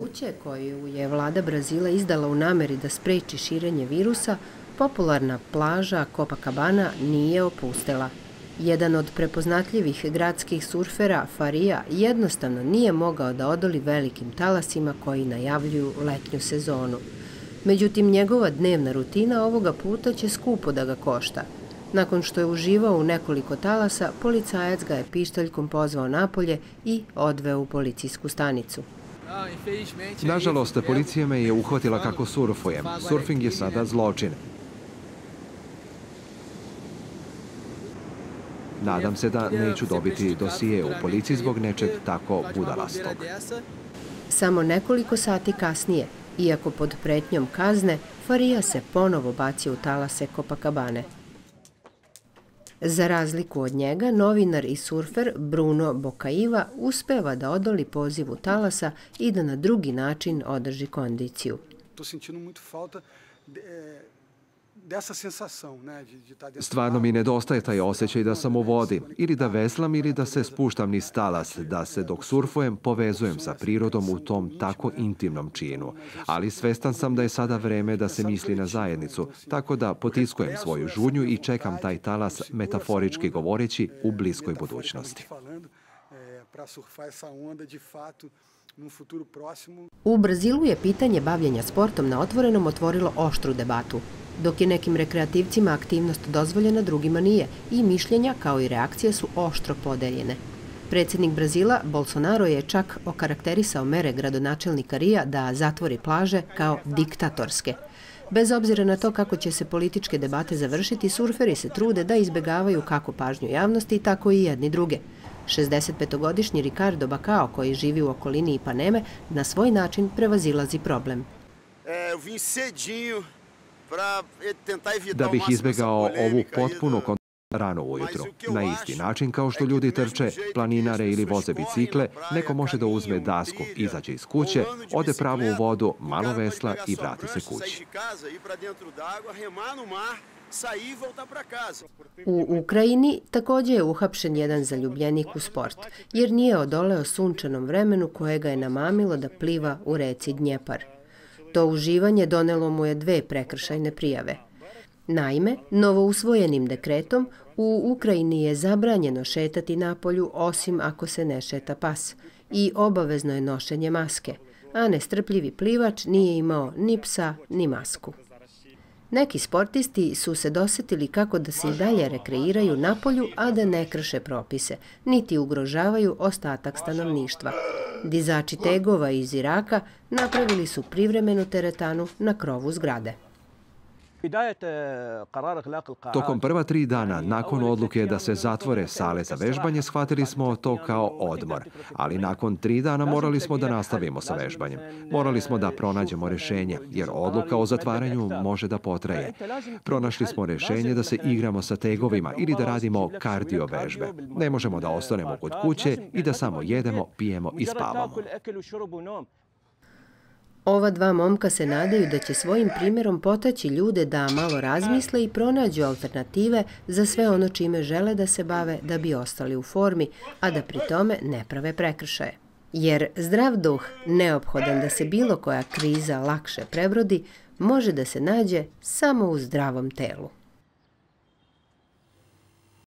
Kuće koju je vlada Brazila izdala u nameri da spreči širenje virusa, popularna plaža Copacabana nije opustela. Jedan od prepoznatljivih gradskih surfera, Faria, jednostavno nije mogao da odoli velikim talasima koji najavljuju letnju sezonu. Međutim, njegova dnevna rutina ovoga puta će skupo da ga košta. Nakon što je uživao u nekoliko talasa, policajac ga je pištoljkom pozvao napolje i odveo u policijsku stanicu. Nažalost, policija me je uhvatila kako surfujem. Surfing je sada zločin. Nadam se da neću dobiti dosije u policiji zbog nečeg tako budalastog. Samo nekoliko sati kasnije, iako pod pretnjom kazne, Farija se ponovo bacio u talase Copacabane. Za razliku od njega, novinar i surfer Bruno Bokaiva uspeva da odoli pozivu talasa i da na drugi način održi kondiciju. Stvarno mi nedostaje taj osjećaj da sam u vodi, ili da veslam ili da se spuštam niz talas, da se dok surfujem povezujem sa prirodom u tom tako intimnom činu. Ali svestan sam da je sada vreme da se misli na zajednicu, tako da potiskujem svoju žunju i čekam taj talas, metaforički govoreći, u bliskoj budućnosti. U Brazilu je pitanje bavljenja sportom na otvorenom otvorilo oštru debatu. Dok je nekim rekreativcima aktivnost dozvoljena, drugima nije i mišljenja kao i reakcije su oštro podeljene. Predsjednik Brazila, Bolsonaro, je čak okarakterisao mere gradonačelnika Rija da zatvori plaže kao diktatorske. Bez obzira na to kako će se političke debate završiti, surferi se trude da izbegavaju kako pažnju javnosti, tako i jedni druge. 65-godišnji Ricardo Bacao, koji živi u okolini Ipaneme, na svoj način prevazilazi problem. Da bih izbjegao ovu potpunu rano ujutru. Na isti način kao što ljudi trče, planinare ili voze bicikle, neko može da uzme dasku, izađe iz kuće, ode pravo u vodu, malo vesla i vrati se kući. U Ukrajini također je uhapšen jedan zaljubljenik u sport, jer nije odoleo sunčanom vremenu koje ga je namamilo da pliva u reci Dnjepar. To uživanje donelo mu je dve prekršajne prijave. Naime, novousvojenim dekretom u Ukrajini je zabranjeno šetati napolju osim ako se ne šeta pas i obavezno je nošenje maske, a nestrpljivi plivač nije imao ni psa ni masku. Neki sportisti su se dosetili kako da se i dalje rekreiraju na polju, a da ne krše propise, niti ugrožavaju ostatak stanovništva. Dizači tegova iz Iraka napravili su privremenu teretanu na krovu zgrade. Tokom prva tri dana nakon odluke da se zatvore sale za vežbanje, shvatili smo to kao odmor. Ali nakon tri dana morali smo da nastavimo sa vežbanjem. Morali smo da pronađemo rješenje, jer odluka o zatvaranju može da potraje. Pronašli smo rješenje da se igramo sa tegovima ili da radimo kardio vežbe. Ne možemo da ostanemo kod kuće i da samo jedemo, pijemo i spavamo. Ova dva momka se nadaju da će svojim primjerom potaći ljude da malo razmisle i pronađu alternative za sve ono čime žele da se bave da bi ostali u formi, a da pri tome ne prave prekršaje. Jer zdrav duh, neophodan da se bilo koja kriza lakše prebrodi, može da se nađe samo u zdravom telu.